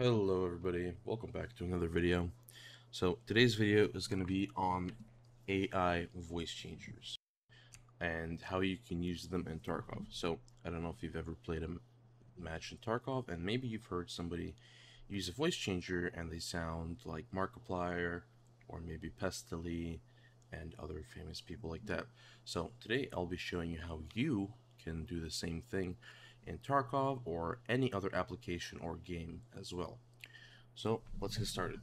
Hello everybody, welcome back to another video. So today's video is going to be on AI voice changers and how you can use them in Tarkov. So I don't know if you've ever played a match in Tarkov and maybe you've heard somebody use a voice changer and they sound like Markiplier or maybe Pestily and other famous people like that. So today I'll be showing you how you can do the same thing in Tarkov or any other application or game as well. So let's get started.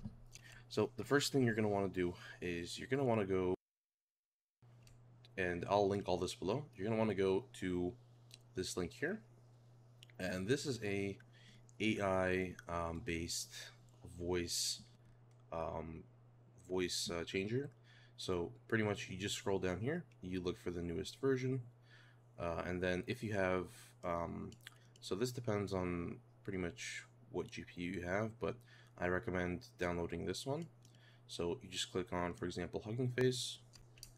So the first thing you're going to want to do is you're going to want to go and I'll link all this below. You're going to want to go to this link here and this is a AI um, based voice um, voice uh, changer. So pretty much you just scroll down here, you look for the newest version, uh, and then if you have, um, so this depends on pretty much what GPU you have, but I recommend downloading this one. So you just click on, for example, Hugging Face.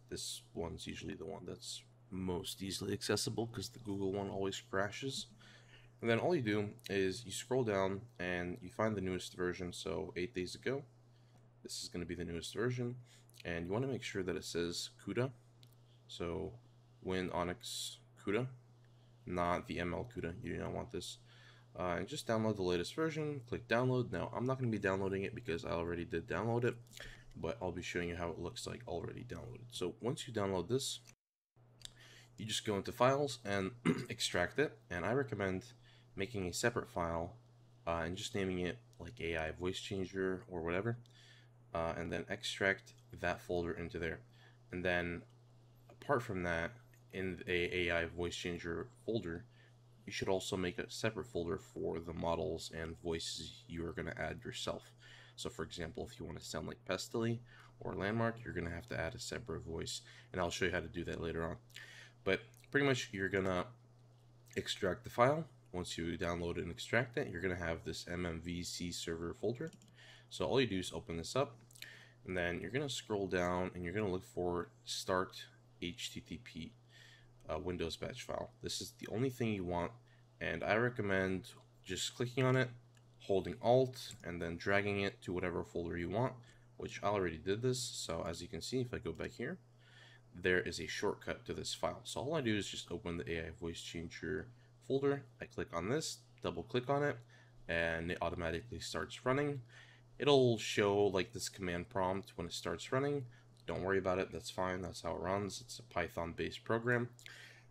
This one's usually the one that's most easily accessible because the Google one always crashes. And then all you do is you scroll down and you find the newest version. So eight days ago, this is going to be the newest version. And you want to make sure that it says CUDA. So Win ONNX CUDA, not the ML CUDA. You do not want this. Uh, and just download the latest version. Click download. Now, I'm not going to be downloading it because I already did download it, but I'll be showing you how it looks like already downloaded. So once you download this, you just go into files and extract it. And I recommend making a separate file uh, and just naming it like AI voice changer or whatever. Uh, and then extract that folder into there. And then apart from that, in the AI voice changer folder, you should also make a separate folder for the models and voices you are going to add yourself. So for example, if you want to sound like Pestily or Landmark, you're going to have to add a separate voice, and I'll show you how to do that later on. But pretty much you're going to extract the file. Once you download and extract it, you're going to have this MMVC server folder. So all you do is open this up, and then you're going to scroll down and you're going to look for start HTTP Windows batch file. This is the only thing you want, and I recommend just clicking on it, holding Alt, and then dragging it to whatever folder you want, which I already did this. So as you can see, if I go back here, there is a shortcut to this file. So all I do is just open the AI voice changer folder. I click on this, double click on it, and it automatically starts running. It'll show like this command prompt when it starts running, don't worry about it. That's fine. That's how it runs. It's a Python based program.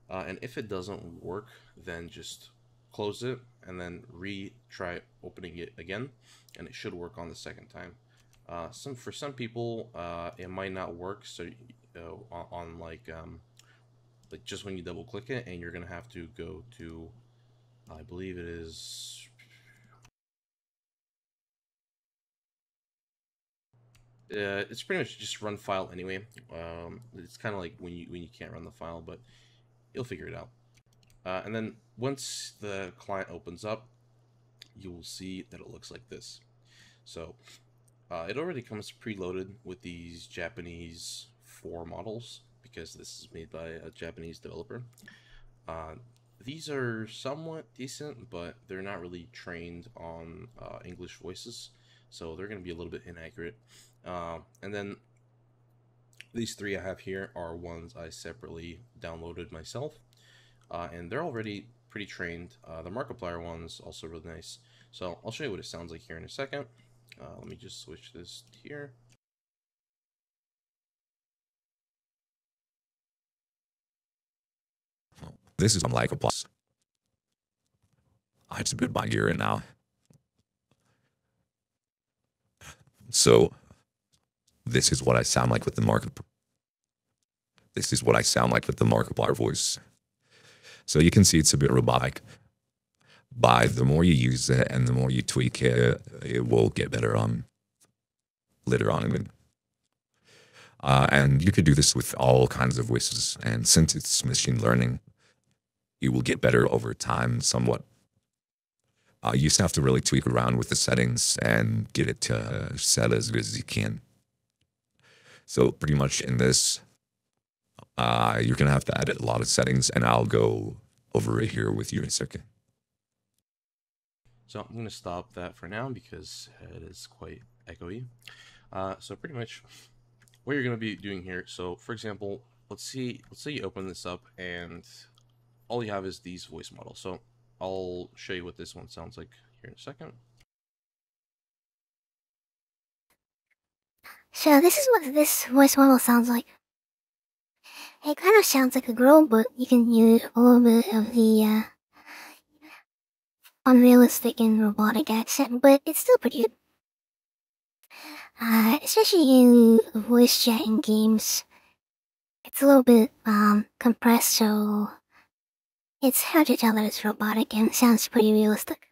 Uh, and if it doesn't work, then just close it and then retry opening it again. And it should work on the second time. Uh, some For some people, uh, it might not work. So on, on, like, um, like just when you double click it and you're going to have to go to, I believe it is uh, it's pretty much just run file anyway. Um, it's kind of like when you when you can't run the file, but you'll figure it out. Uh, and then once the client opens up, you will see that it looks like this. So uh, it already comes preloaded with these Japanese four models because this is made by a Japanese developer. Uh, these are somewhat decent, but they're not really trained on uh, English voices, so they're going to be a little bit inaccurate. Uh, and then these three I have here are ones I separately downloaded myself. Uh, and they're already pretty trained. Uh, the Markiplier one's also really nice. So I'll show you what it sounds like here in a second. Uh, let me just switch this here. This is like a plus. I just put my gear in now. So this is what I sound like with the market. This is what I sound like with the Markiplier voice. So you can see it's a bit robotic. But the more you use it and the more you tweak it, it will get better on later on. Uh, and you could do this with all kinds of voices. And since it's machine learning, you will get better over time somewhat. Uh, you just have to really tweak around with the settings and get it to set as good as you can. So pretty much in this, uh, you're going to have to edit a lot of settings and I'll go over it here with you in a second. So I'm going to stop that for now because it is quite echoey. Uh, so pretty much what you're going to be doing here. So for example, let's see, let's say you open this up and all you have is these voice models. So I'll show you what this one sounds like here in a second. So this is what this voice model sounds like. It kind of sounds like a girl, but you can use a little bit of the uh, unrealistic and robotic accent, but it's still pretty good. Uh, especially in voice chat in games. It's a little bit um compressed, so it's hard to tell that it's robotic and sounds pretty realistic.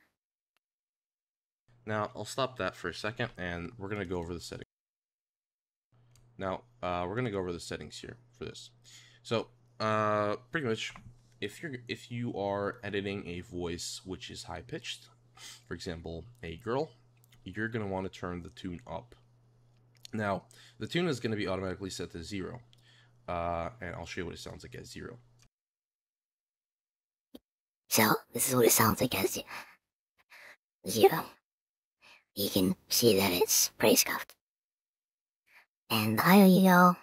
Now I'll stop that for a second and we're going to go over the settings. Now, uh, we're gonna go over the settings here for this. So, uh, pretty much, if you're if you are editing a voice which is high pitched, for example, a girl, you're gonna want to turn the tune up. Now, the tune is gonna be automatically set to zero, uh, and I'll show you what it sounds like at zero. So this is what it sounds like as zero. You can see that it's pretty scuffed. And higher you go,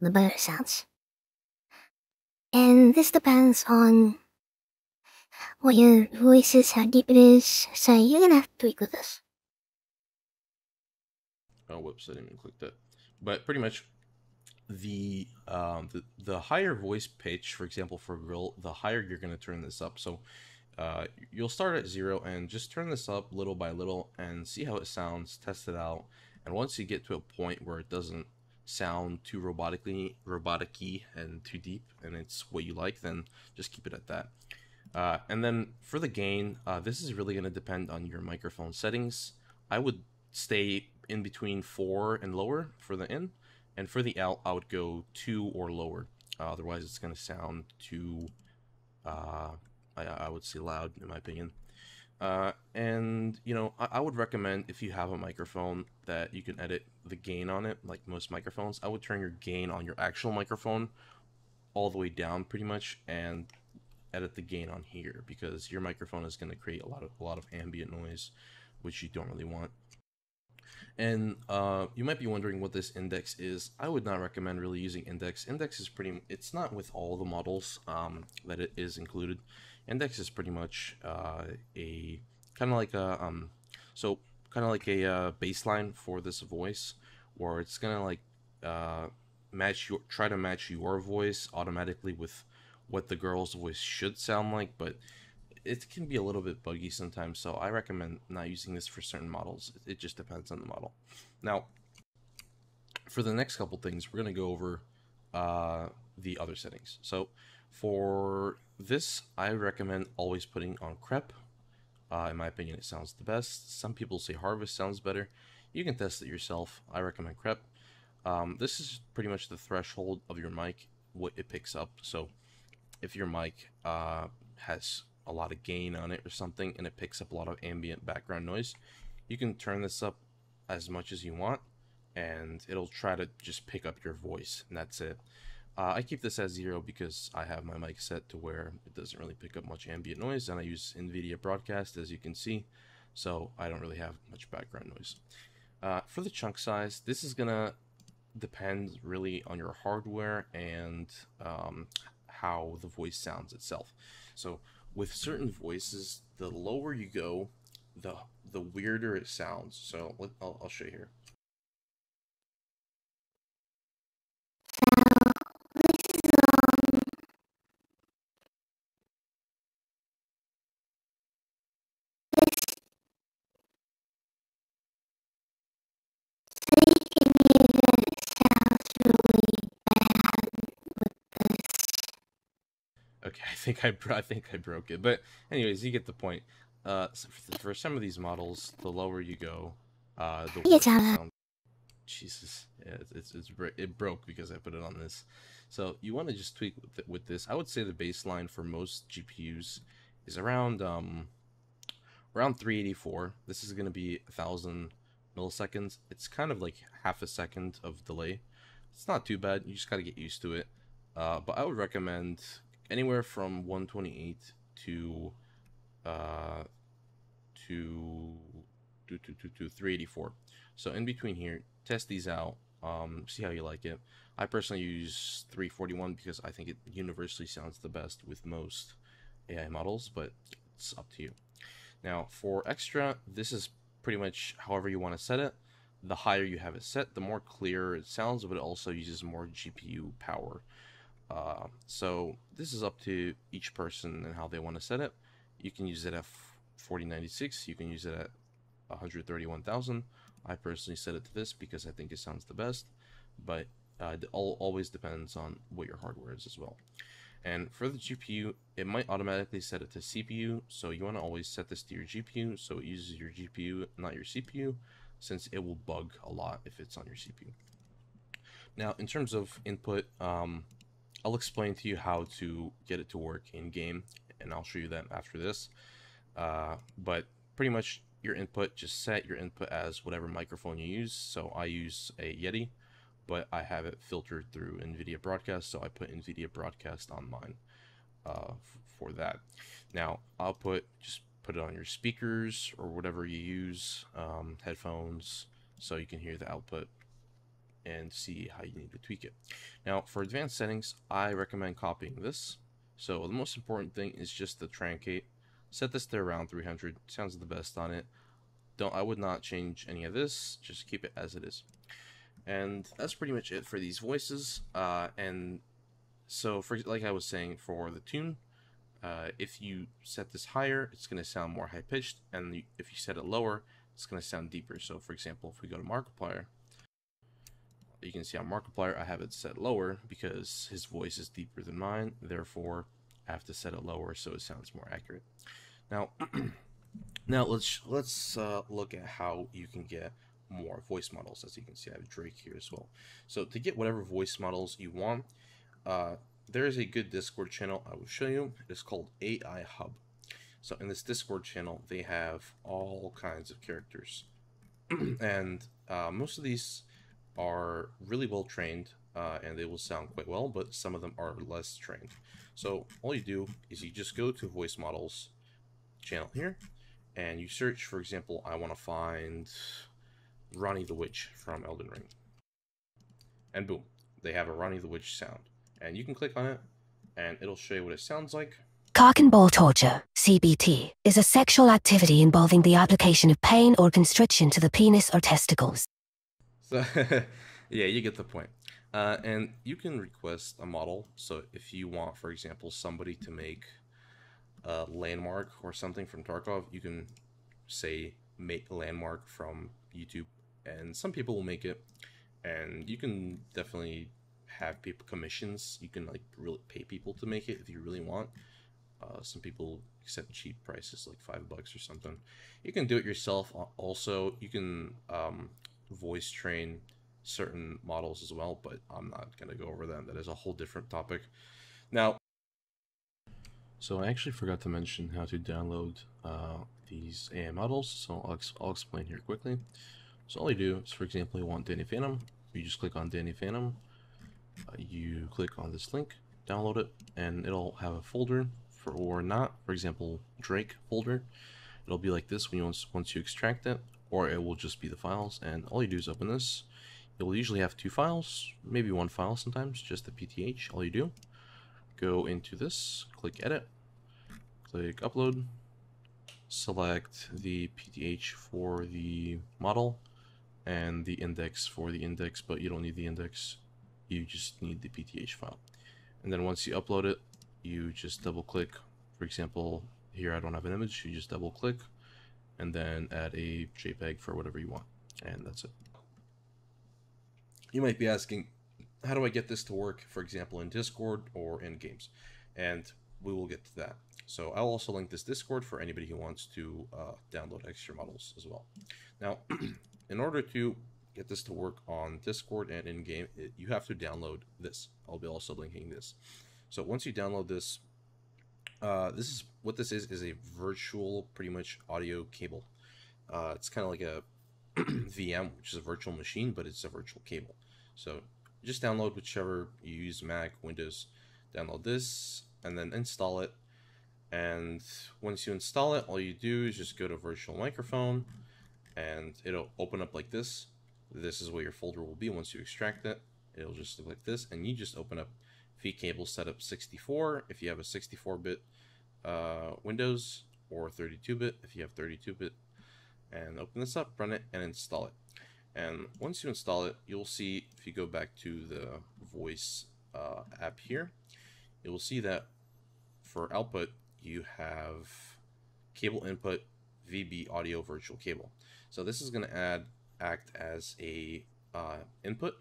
the better sounds. And this depends on what your voice is, how deep it is, so you're gonna have to tweak with this. Oh, whoops, I didn't even click that. But pretty much, the um, the the higher voice pitch, for example, for girl, the higher you're gonna turn this up. So uh, you'll start at zero and just turn this up little by little and see how it sounds. Test it out, and once you get to a point where it doesn't sound too robotically robotic-y and too deep, and it's what you like, then just keep it at that. Uh, and then for the gain, uh, this is really going to depend on your microphone settings. I would stay in between four and lower for the in, and for the out, I would go two or lower. Uh, otherwise, it's going to sound too, uh, I, I, would say, loud in my opinion. Uh, and you know, I, I, would recommend if you have a microphone that you can edit the gain on it, like most microphones. I would turn your gain on your actual microphone all the way down, pretty much, and edit the gain on here because your microphone is going to create a lot of a lot of ambient noise, which you don't really want. And uh, you might be wondering what this index is. I would not recommend really using index. Index is pretty. It's not with all the models um, that it is included. Index is pretty much uh, a kind of like a um, so kind of like a uh, baseline for this voice, where it's gonna like uh, match your try to match your voice automatically with what the girl's voice should sound like, but it can be a little bit buggy sometimes. So I recommend not using this for certain models. It just depends on the model. Now, for the next couple things, we're gonna go over uh, the other settings. So for this, I recommend always putting on crepe. Uh, in my opinion, it sounds the best. Some people say harvest sounds better. You can test it yourself. I recommend crepe. Um, this is pretty much the threshold of your mic, what it picks up. So if your mic uh, has a lot of gain on it or something and it picks up a lot of ambient background noise, you can turn this up as much as you want and it'll try to just pick up your voice and that's it. Uh, I keep this at zero because I have my mic set to where it doesn't really pick up much ambient noise and I use NVIDIA Broadcast as you can see so I don't really have much background noise. Uh, for the chunk size, this is gonna depend really on your hardware and um, how the voice sounds itself. So with certain voices, the lower you go, the the weirder it sounds. So I'll, I'll show you here. Okay, I think I I think I broke it, but anyways, you get the point. Uh, so for, for, some of these models, the lower you go, uh, the worse sound. Jesus, yeah, it's, it's, it's it broke because I put it on this. So you want to just tweak with, with this. I would say the baseline for most GPUs is around um around 384. This is going to be a thousand milliseconds. It's kind of like half a second of delay. It's not too bad. You just got to get used to it. Uh, but I would recommend anywhere from 128 to uh, to, to, to, to, to 384. So in between here, test these out, um, see how you like it. I personally use 341 because I think it universally sounds the best with most AI models, but it's up to you. Now for extra, this is pretty much however you want to set it. The higher you have it set, the more clear it sounds, but it also uses more GPU power. Uh, so this is up to each person and how they want to set it. You can use it at 4096, you can use it at 131,000. I personally set it to this because I think it sounds the best, but uh, it all, always depends on what your hardware is as well. And for the GPU, it might automatically set it to CPU, so you want to always set this to your GPU, so it uses your GPU, not your CPU, since it will bug a lot if it's on your CPU. Now, in terms of input, um, I'll explain to you how to get it to work in game, and I'll show you that after this. Uh, but pretty much your input, just set your input as whatever microphone you use. So I use a Yeti, but I have it filtered through NVIDIA Broadcast, so I put NVIDIA Broadcast on mine uh, for that. Now, I'll put just put it on your speakers or whatever you use, um, headphones, so you can hear the output and see how you need to tweak it. Now, for advanced settings, I recommend copying this. So the most important thing is just the truncate. Set this to around 300. Sounds the best on it. Don't I would not change any of this. Just keep it as it is. And that's pretty much it for these voices. Uh, and so, for like I was saying, for the tune, uh, if you set this higher, it's going to sound more high pitched, and if you set it lower, it's going to sound deeper. So, for example, if we go to Markiplier, you can see on Markiplier I have it set lower because his voice is deeper than mine. Therefore, I have to set it lower so it sounds more accurate. Now, now let's let's uh, look at how you can get more voice models. As you can see, I have Drake here as well. So to get whatever voice models you want, uh, there is a good Discord channel I will show you. It's called AI Hub. So in this Discord channel, they have all kinds of characters, and uh, most of these are really well trained uh, and they will sound quite well, but some of them are less trained. So all you do is you just go to voice models channel here and you search, for example, I want to find Ranni the Witch from Elden Ring. And boom, they have a Ranni the Witch sound. And you can click on it and it'll show you what it sounds like. Cock and ball torture, CBT, is a sexual activity involving the application of pain or constriction to the penis or testicles. So, yeah, you get the point. Uh, and you can request a model. So if you want, for example, somebody to make a landmark or something from Tarkov, you can say make a landmark from YouTube, and some people will make it. And you can definitely have people commissions. You can like really pay people to make it if you really want. Uh, some people accept cheap prices like five bucks or something. You can do it yourself. Also, you can um, voice train certain models as well, but I'm not going to go over that. That is a whole different topic. Now, so I actually forgot to mention how to download uh, these AI models, so I'll, ex I'll explain here quickly. So all you do is, for example, you want Danny Phantom, you just click on Danny Phantom, uh, you click on this link, download it, and it'll have a folder for or not. For example, Drake folder. It'll be like this when you once once you extract it, or it will just be the files. And all you do is open this. You'll usually have two files, maybe one file sometimes, just the PTH. All you do, go into this, click edit, click upload, select the PTH for the model, and the index for the index, but you don't need the index, you just need the PTH file. And then once you upload it, you just double click, for example, here I don't have an image, you just double click, and then add a JPEG for whatever you want, and that's it. You might be asking, how do I get this to work, for example, in Discord or in games? And we will get to that. So I'll also link this Discord for anybody who wants to uh, download extra models as well. Now, in order to get this to work on Discord and in-game, you have to download this. I'll be also linking this. So once you download this, uh, this is what this is is a virtual, pretty much audio cable. Uh, it's kind of like a VM, which is a virtual machine, but it's a virtual cable. So just download whichever you use, Mac, Windows. Download this and then install it. And once you install it, all you do is just go to virtual microphone and it'll open up like this. This is where your folder will be once you extract it. It'll just look like this and you just open up V cable setup 64 if you have a 64-bit uh, Windows or 32-bit if you have 32-bit and open this up, run it, and install it. And once you install it, you'll see if you go back to the voice uh, app here, you will see that for output, you have cable input VB audio virtual cable. So this is going to add act as a uh, input,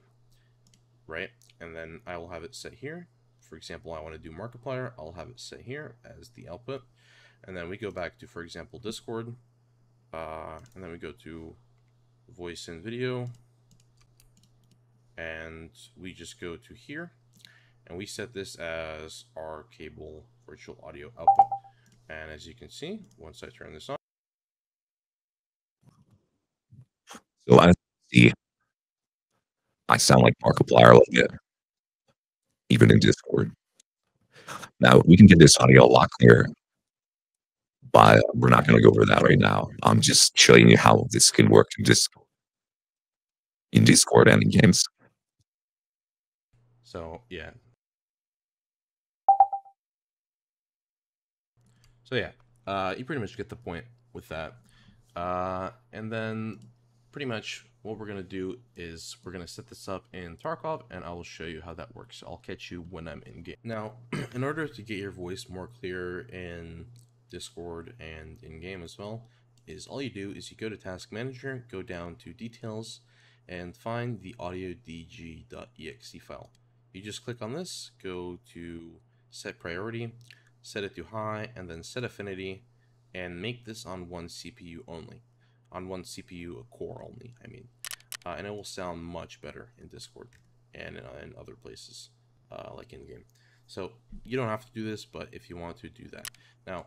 right? And then I will have it set here. For example, I want to do Markiplier. I'll have it set here as the output. And then we go back to, for example, Discord. Uh, and then we go to voice and video. And we just go to here. And we set this as our cable virtual audio output. And as you can see, once I turn this on, So I see, I sound like Markiplier a little bit, even in Discord. Now we can get this audio a lot clearer, but we're not going to go over that right now. I'm just showing you how this can work in Discord, in Discord and in games. So yeah. So yeah, uh, you pretty much get the point with that. Uh, and then pretty much what we're gonna do is we're gonna set this up in Tarkov, and I will show you how that works. I'll catch you when I'm in game. Now, in order to get your voice more clear in Discord and in game as well, is all you do is you go to Task Manager, go down to Details, and find the audiodg.exe file. You just click on this, go to Set Priority, set it to High, and then Set Affinity, and make this on one CPU only on one CPU, a core only, I mean. Uh, and it will sound much better in Discord and in, uh, in other places, uh, like in-game. So you don't have to do this, but if you want to, do that. Now,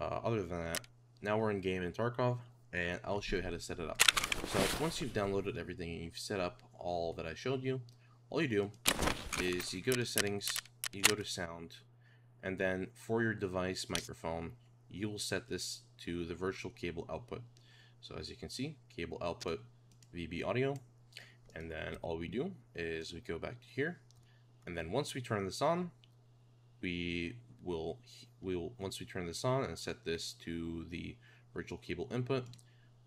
uh, other than that, now we're in-game in Tarkov, and I'll show you how to set it up. So once you've downloaded everything and you've set up all that I showed you, all you do is you go to settings, you go to sound, and then for your device microphone, you will set this to the virtual cable output. So as you can see, cable output VB audio. And then all we do is we go back to here. And then once we turn this on, we will, we'll, once we turn this on and set this to the virtual cable input,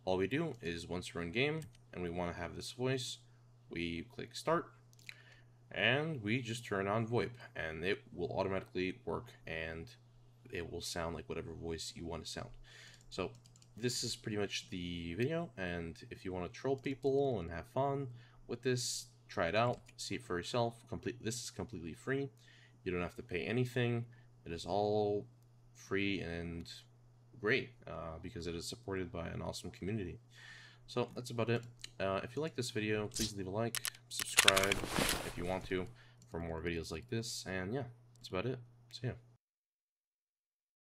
all we do is once we're in game and we want to have this voice, we click start and we just turn on VoIP and it will automatically work and it will sound like whatever voice you want to sound. So this is pretty much the video, and if you want to troll people and have fun with this, try it out, see it for yourself. Complete. This is completely free. You don't have to pay anything. It is all free and great uh, because it is supported by an awesome community. So that's about it. Uh, if you like this video, please leave a like, subscribe if you want to for more videos like this, and yeah, that's about it. See ya.